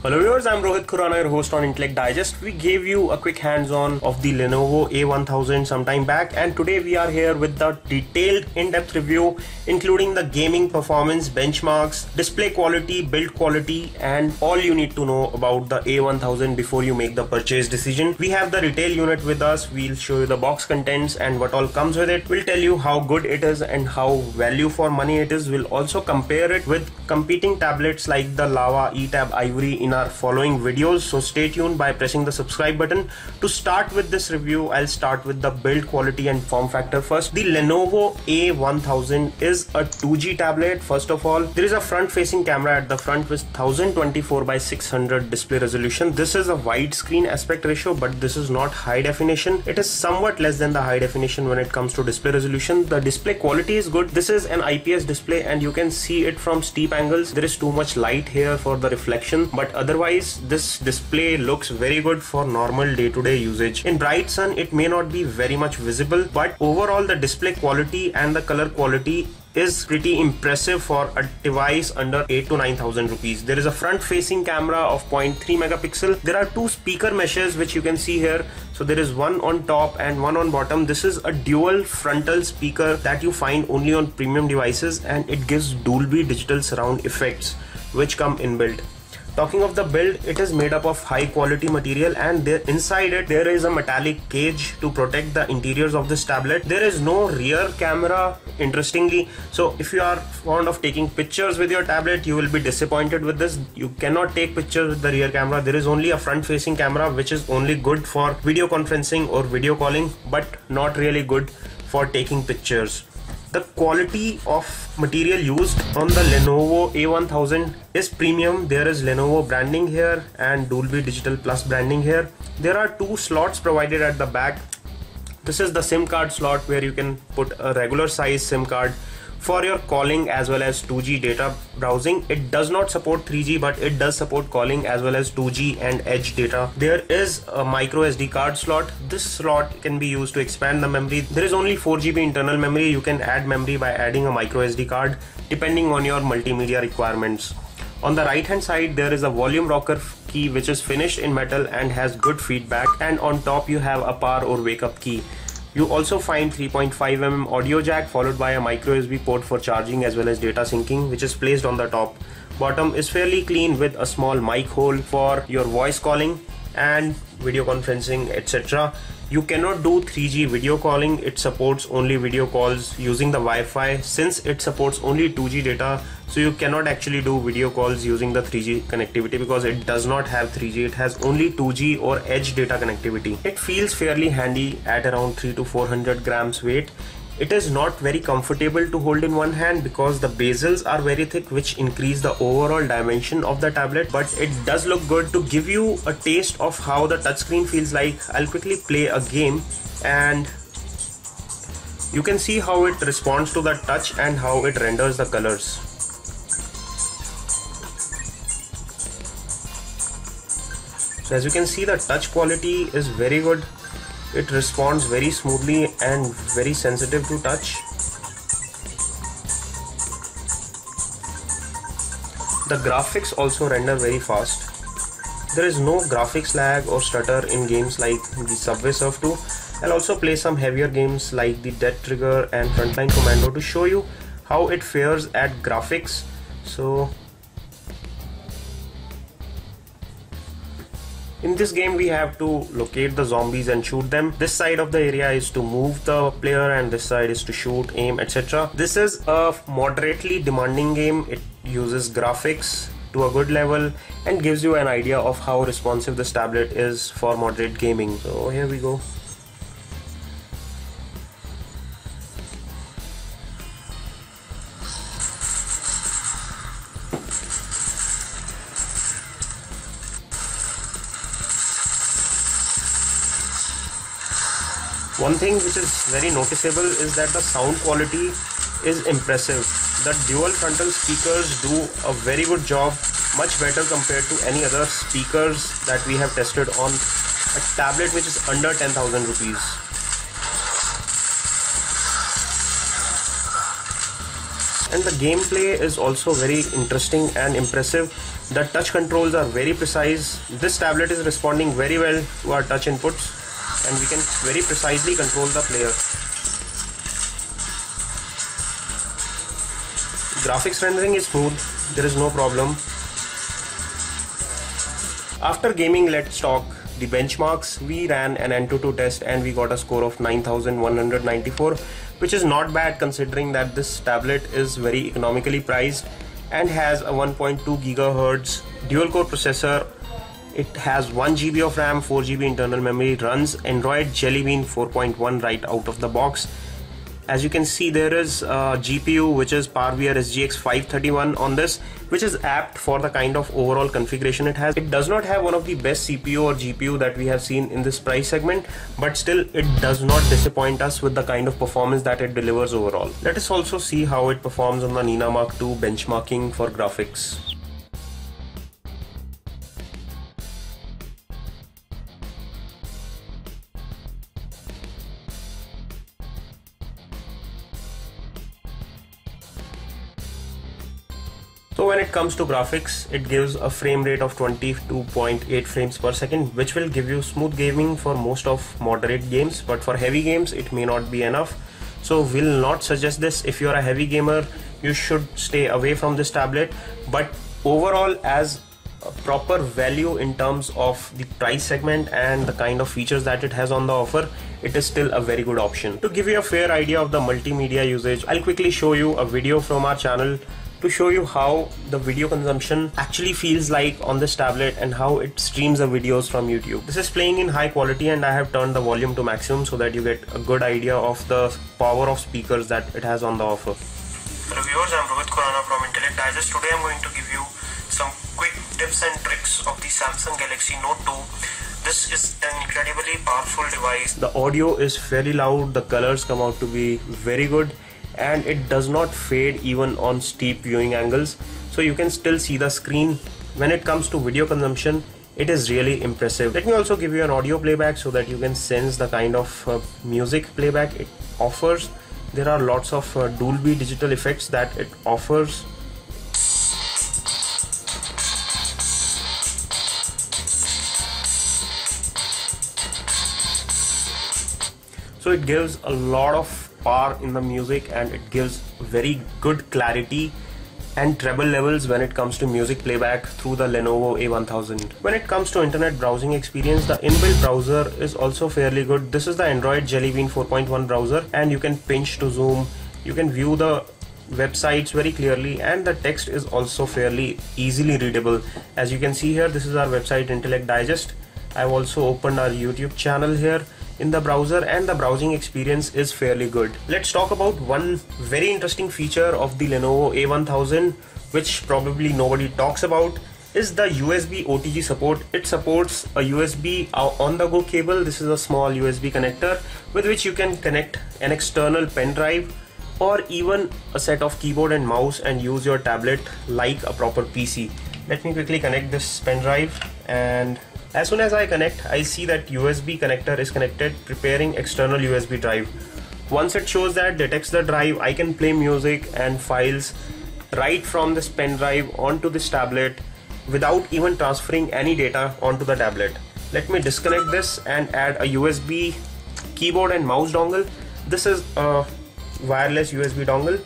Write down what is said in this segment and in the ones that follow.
Hello viewers, I'm Rohit Khurana, your host on Intellect Digest. We gave you a quick hands-on of the Lenovo A1000 some time back and today we are here with the detailed in-depth review including the gaming performance benchmarks, display quality, build quality and all you need to know about the A1000 before you make the purchase decision. We have the retail unit with us, we'll show you the box contents and what all comes with it. We'll tell you how good it is and how value for money it is. We'll also compare it with competing tablets like the Lava eTab Ivory in our following videos. So stay tuned by pressing the subscribe button. To start with this review I'll start with the build quality and form factor first. The Lenovo A1000 is a 2G tablet. First of all there is a front facing camera at the front with 1024 by 600 display resolution. This is a widescreen aspect ratio but this is not high definition. It is somewhat less than the high definition when it comes to display resolution. The display quality is good. This is an IPS display and you can see it from steep angles. There is too much light here for the reflection but otherwise this display looks very good for normal day-to-day -day usage. In bright sun it may not be very much visible but overall the display quality and the color quality is pretty impressive for a device under 8 to 9000 rupees. There is a front facing camera of 0.3 megapixel. There are two speaker meshes which you can see here. So there is one on top and one on bottom. This is a dual frontal speaker that you find only on premium devices and it gives Dolby digital surround effects which come inbuilt Talking of the build, it is made up of high quality material and there, inside it there is a metallic cage to protect the interiors of this tablet. There is no rear camera interestingly. So if you are fond of taking pictures with your tablet, you will be disappointed with this. You cannot take pictures with the rear camera. There is only a front facing camera which is only good for video conferencing or video calling but not really good for taking pictures. The quality of material used on the Lenovo A1000 is premium. There is Lenovo branding here and Dolby Digital Plus branding here. There are two slots provided at the back. This is the SIM card slot where you can put a regular size SIM card for your calling as well as 2G data browsing. It does not support 3G but it does support calling as well as 2G and edge data. There is a micro SD card slot. This slot can be used to expand the memory. There is only 4GB internal memory. You can add memory by adding a micro SD card depending on your multimedia requirements. On the right hand side there is a volume rocker key which is finished in metal and has good feedback and on top you have a power or wake up key. You also find 3.5mm audio jack followed by a micro USB port for charging as well as data syncing which is placed on the top. Bottom is fairly clean with a small mic hole for your voice calling and video conferencing etc you cannot do 3G video calling. It supports only video calls using the Wi-Fi. Since it supports only 2G data so you cannot actually do video calls using the 3G connectivity because it does not have 3G it has only 2G or edge data connectivity. It feels fairly handy at around 3 to 400 grams weight. It is not very comfortable to hold in one hand because the bezels are very thick which increase the overall dimension of the tablet. But it does look good to give you a taste of how the touchscreen feels like. I'll quickly play a game and you can see how it responds to the touch and how it renders the colors. So as you can see the touch quality is very good. It responds very smoothly and very sensitive to touch. The graphics also render very fast. There is no graphics lag or stutter in games like the Subway Surf 2 I'll also play some heavier games like the Dead Trigger and Frontline Commando to show you how it fares at graphics. So In this game we have to locate the zombies and shoot them. This side of the area is to move the player and this side is to shoot, aim, etc. This is a moderately demanding game. It uses graphics to a good level and gives you an idea of how responsive this tablet is for moderate gaming. So here we go. One thing which is very noticeable is that the sound quality is impressive. The dual frontal speakers do a very good job, much better compared to any other speakers that we have tested on a tablet which is under 10,000 rupees. and the gameplay is also very interesting and impressive. The touch controls are very precise. This tablet is responding very well to our touch inputs and we can very precisely control the player. Graphics rendering is smooth, there is no problem. After gaming Let's Talk the benchmarks, we ran an Antutu test and we got a score of 9194 which is not bad considering that this tablet is very economically priced and has a 1.2 GHz dual core processor it has 1 GB of RAM, 4 GB internal memory, runs Android Jelly Bean 4.1 right out of the box as you can see there is a GPU which is PowerVR SGX 531 on this which is apt for the kind of overall configuration it has. It does not have one of the best CPU or GPU that we have seen in this price segment but still it does not disappoint us with the kind of performance that it delivers overall. Let us also see how it performs on the NenaMark II benchmarking for graphics. So when it comes to graphics, it gives a frame rate of 22.8 frames per second, which will give you smooth gaming for most of moderate games, but for heavy games, it may not be enough. So will not suggest this. If you're a heavy gamer, you should stay away from this tablet. But overall, as a proper value in terms of the price segment and the kind of features that it has on the offer, it is still a very good option. To give you a fair idea of the multimedia usage, I'll quickly show you a video from our channel to show you how the video consumption actually feels like on this tablet and how it streams the videos from YouTube. This is playing in high quality and I have turned the volume to maximum so that you get a good idea of the power of speakers that it has on the offer. Hello viewers, I'm Rohit Khurana from Intellect Digest. Today I'm going to give you some quick tips and tricks of the Samsung Galaxy Note 2 this is an incredibly powerful device. The audio is very loud, the colors come out to be very good and it does not fade even on steep viewing angles. So you can still see the screen. When it comes to video consumption it is really impressive. Let me also give you an audio playback so that you can sense the kind of uh, music playback it offers. There are lots of uh, Dolby digital effects that it offers. So it gives a lot of power in the music and it gives very good clarity and treble levels when it comes to music playback through the Lenovo A1000. When it comes to internet browsing experience, the inbuilt browser is also fairly good. This is the Android Jelly Bean 4.1 browser and you can pinch to zoom. You can view the websites very clearly and the text is also fairly easily readable. As you can see here, this is our website Intellect Digest. I've also opened our YouTube channel here in the browser and the browsing experience is fairly good. Let's talk about one very interesting feature of the Lenovo A1000 which probably nobody talks about is the USB OTG support. It supports a USB uh, on the go cable. This is a small USB connector with which you can connect an external pen drive or even a set of keyboard and mouse and use your tablet like a proper PC. Let me quickly connect this pen drive and as soon as I connect, I see that USB connector is connected preparing external USB drive. Once it shows that detects the drive, I can play music and files right from this pen drive onto this tablet without even transferring any data onto the tablet. Let me disconnect this and add a USB keyboard and mouse dongle. This is a wireless USB dongle.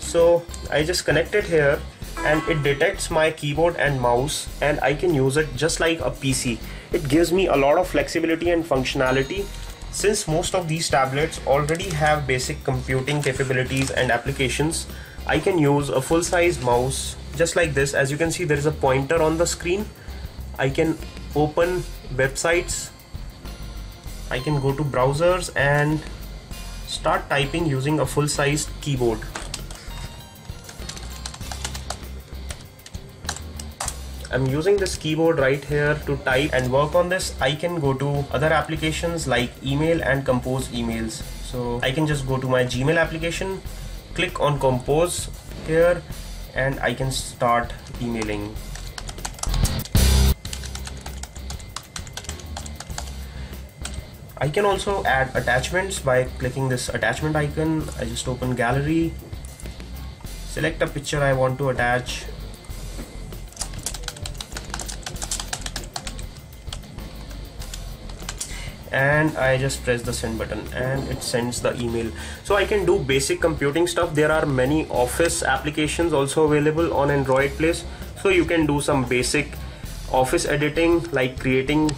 So I just connect it here and it detects my keyboard and mouse and I can use it just like a PC. It gives me a lot of flexibility and functionality since most of these tablets already have basic computing capabilities and applications. I can use a full-size mouse just like this. As you can see there is a pointer on the screen. I can open websites. I can go to browsers and start typing using a full-sized keyboard I'm using this keyboard right here to type and work on this. I can go to other applications like email and compose emails. So I can just go to my Gmail application, click on compose here and I can start emailing. I can also add attachments by clicking this attachment icon. I just open gallery, select a picture I want to attach and I just press the send button and it sends the email. So I can do basic computing stuff. There are many office applications also available on Android place. So you can do some basic office editing like creating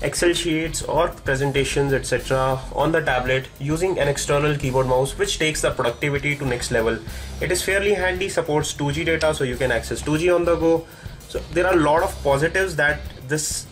Excel sheets or presentations etc on the tablet using an external keyboard mouse which takes the productivity to next level. It is fairly handy supports 2G data so you can access 2G on the go. So there are a lot of positives that this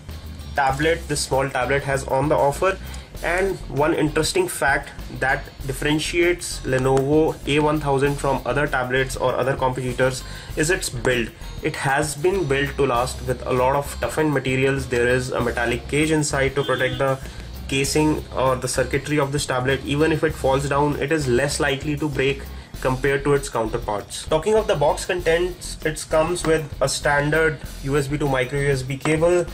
tablet this small tablet has on the offer and one interesting fact that differentiates Lenovo A1000 from other tablets or other competitors is its build. It has been built to last with a lot of toughened materials. There is a metallic cage inside to protect the casing or the circuitry of this tablet. Even if it falls down, it is less likely to break compared to its counterparts. Talking of the box contents, it comes with a standard USB to micro USB cable,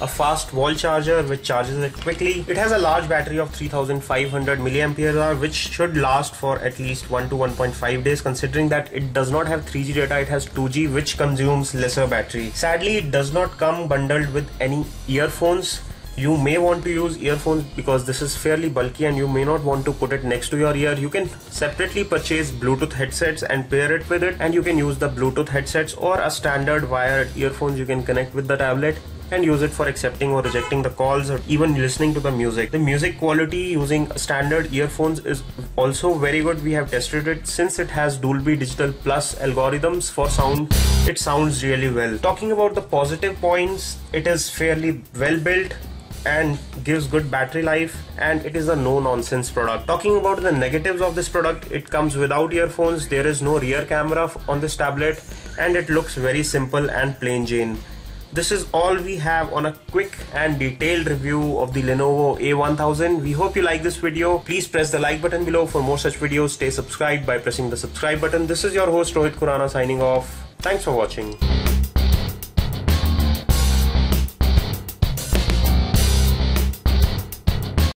a fast wall charger which charges it quickly. It has a large battery of 3500 mAh which should last for at least 1 to 1.5 days considering that it does not have 3G data it has 2G which consumes lesser battery. Sadly it does not come bundled with any earphones you may want to use earphones because this is fairly bulky and you may not want to put it next to your ear you can separately purchase bluetooth headsets and pair it with it and you can use the bluetooth headsets or a standard wired earphones you can connect with the tablet and use it for accepting or rejecting the calls or even listening to the music. The music quality using standard earphones is also very good. We have tested it since it has Dolby Digital Plus algorithms for sound. It sounds really well. Talking about the positive points, it is fairly well built and gives good battery life and it is a no nonsense product talking about the negatives of this product it comes without earphones there is no rear camera on this tablet and it looks very simple and plain jane this is all we have on a quick and detailed review of the Lenovo A1000. We hope you like this video. Please press the like button below for more such videos. Stay subscribed by pressing the subscribe button. This is your host Rohit Khurana signing off. Thanks for watching.